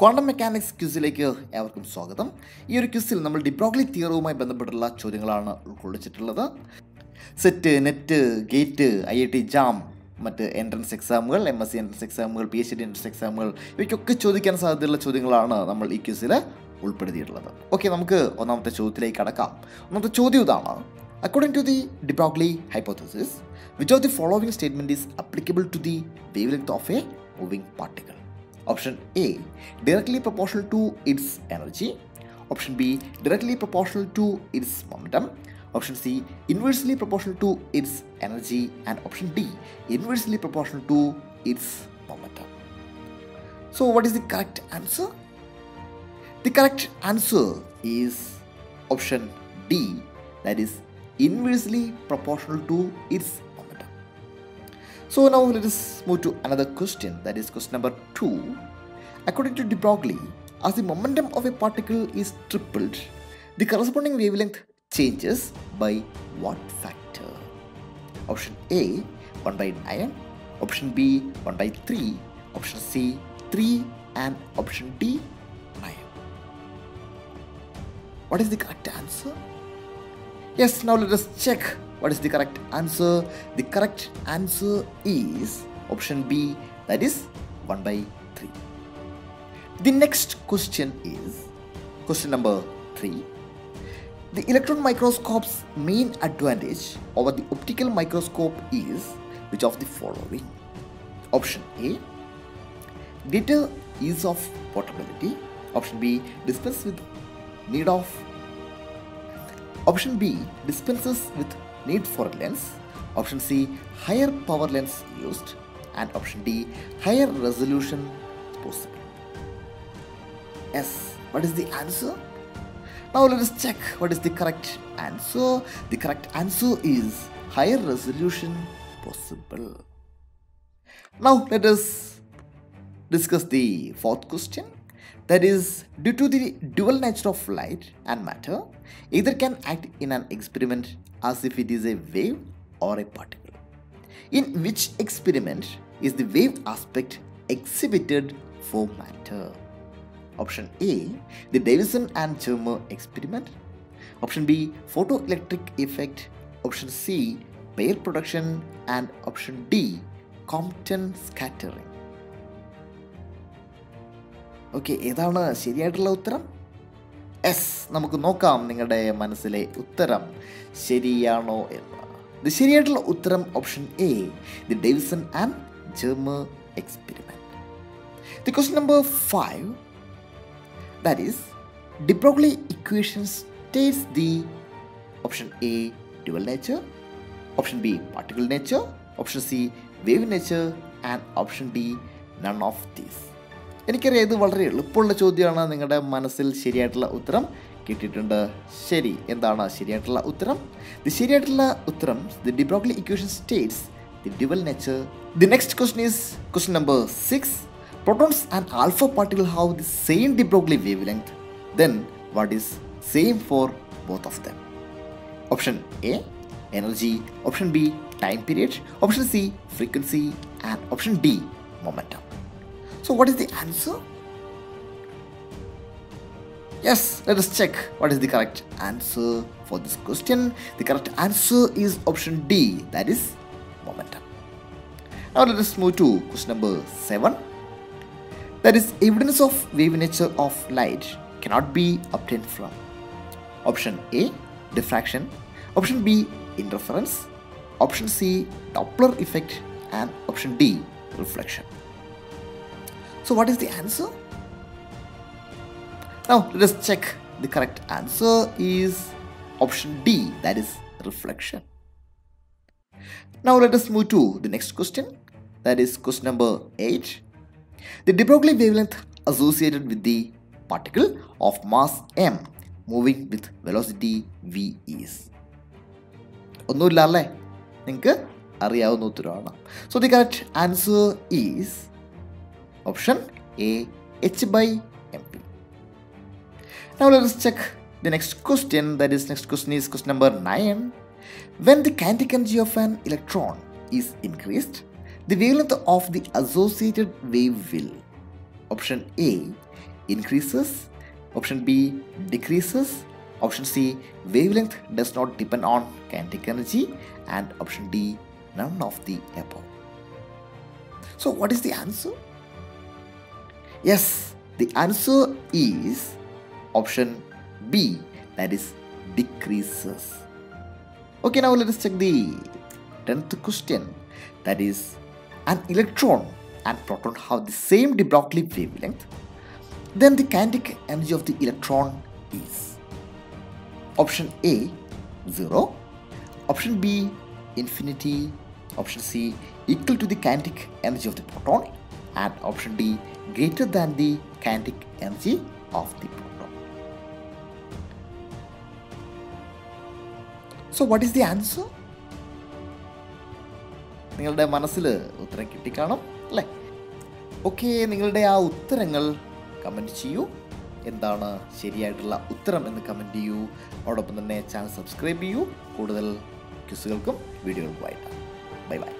Quantum mechanics ക്യൂസിലേക്ക് ഏവർക്കും സ്വാഗതം. ഈ ഒരു ക്യൂസിൽ നമ്മൾ ഡിബ്രോഗ്ലി തിയറവുമായി ബന്ധപ്പെട്ടുള്ള ചോദ്യങ്ങളാണ് ഉൾക്കൊള്ളിച്ചിട്ടുള്ളത്. Set net gate I I T JAM മറ്റ് എൻട്രൻസ് എക്സാമുകൾ എം എസ് സി എൻട്രൻസ് എക്സാമുകൾ പി എച്ച് ഡി എൻട്രൻസ് എക്സാമുകൾ ഇവയ്ക്കൊക്കെ ചോദിക്കാൻ സാധ്യതയുള്ള ചോദ്യങ്ങളാണ് നമ്മൾ ഈ ക്യൂസിൽ ഉൾപ്പെടുത്തിയിട്ടുള്ളത്. ഓക്കെ നമുക്ക് ഒന്നാമത്തെ ചോദ്യത്തിലേക്ക് കടക്കാം. ഒന്നാമത്തെ ചോദ്യം ഇതാണ്. According to the de Broglie hypothesis which of the following statement is applicable to the wave length of a moving particle Option A directly proportional to its energy. Option B directly proportional to its momentum. Option C inversely proportional to its energy. And option D inversely proportional to its momentum. So, what is the correct answer? The correct answer is option D that is inversely proportional to its. So now let us move to another question that is question number 2. According to de Broglie, as the momentum of a particle is tripled, the corresponding wavelength changes by what factor? Option A 1 by 9, option B 1 by 3, option C 3 and option D 9. What is the correct answer? Yes, now let us check what is the correct answer. The correct answer is option B, that is 1 by 3. The next question is question number 3. The electron microscope's main advantage over the optical microscope is which of the following? Option A greater ease of portability. Option B dispense with need of Option B dispenses with need for lens. Option C higher power lens used. And option D higher resolution possible. Yes, what is the answer? Now let us check what is the correct answer. The correct answer is higher resolution possible. Now let us discuss the fourth question. That is, due to the dual nature of light and matter, either can act in an experiment as if it is a wave or a particle. In which experiment is the wave aspect exhibited for matter? Option A, the Davisson and Germer experiment. Option B, photoelectric effect. Option C, pair production. And option D, Compton scattering. Okay ഏതാണ് ശരിയായിട്ടുള്ള ഉത്തരം? S നമുക്ക് നോക്കാം നിങ്ങളുടെ മനസ്സിലെ ഉത്തരം ശരിയാണോ എന്ന്. ഇത് ശരിയായിട്ടുള്ള ഉത്തരം option A the Davisson and Germer experiment the question number five that is de Broglie equation states the option A dual nature option B particle nature option C wave nature and option D none of these എനിക്കറിയാം ഇത് വളരെ എളുപ്പമുള്ള ചോദ്യമാണ്. നിങ്ങളുടെ മനസ്സിൽ ശരിയായിട്ടുള്ള ഉത്തരം കിട്ടിയിട്ടുണ്ട്. ശരി എന്താണ് ശരിയായിട്ടുള്ള ഉത്തരം? ദി ശരിയായിട്ടുള്ള ഉത്തരം the de Broglie equation states the dual nature the next question is question number six protons and alpha particles have the same de Broglie wave length then what is same for both of them option A energy option B time period option C frequency and option D momentum So, what is the answer? Yes, let us check what is the correct answer for this question. The correct answer is option D, that is momentum. Now, let us move to question number 7. That is, evidence of wave nature of light cannot be obtained from option A diffraction, option B interference, option C Doppler effect, and option D reflection. So, what is the answer? Now, let us check. The correct answer is option D, that is reflection. Now, let us move to the next question. That is question number 8. The de Broglie wavelength associated with the particle of mass m moving with velocity v is. ഒന്നുമില്ല അല്ലേ നിങ്ങൾക്ക് അറിയാവുന്ന ഉത്തരവാണ് so the correct answer is Option A H by MP. Now let us check the next question that is next question is question number 9. When the kinetic energy of an electron is increased, the wavelength of the associated wave will option A increases, option B decreases, option C wavelength does not depend on kinetic energy and option D none of the above. So what is the answer? Yes, the answer is option B that is decreases. Okay, now let us check the 10th question. That is an electron and proton have the same de Broglie wavelength, then the kinetic energy of the electron is. Option A 0, option B infinity, option C equal to the kinetic energy of the proton. And option D greater than the kinetic energy of the proton. So what is the answer നിങ്ങളുടെ മനസ്സിൽ ഉത്തരം കിട്ടിക്കാണും അല്ലേ? Okay നിങ്ങളുടെ ആ ഉത്തരങ്ങൾ comment ചെയ്യൂ. എന്താണ് ശരിയായിട്ടുള്ള ഉത്തരം എന്ന് കമന്റ് ചെയ്യൂ. അതോടൊപ്പം തന്നെ ചാനൽ സബ്സ്ക്രൈബ് ചെയ്യൂ. കൂടുതൽ ക്യൂസുകൾക്കും വീഡിയോകൾക്കുമായിട്ട് ബൈ ബൈ